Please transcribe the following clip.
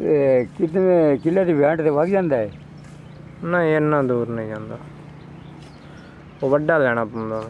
ਇਹ ਕਿਤਨੇ ਕਿੱਲੇ ਦੀ ਵੈਂਟ ਤੇ ਵਗ ਜਾਂਦਾ ਹੈ? ਨਹੀਂ, ਇੰਨਾ ਦੂਰ ਨਹੀਂ ਜਾਂਦਾ। ਉਹ ਵੱਡਾ ਲੈਣਾ ਪੈਂਦਾ।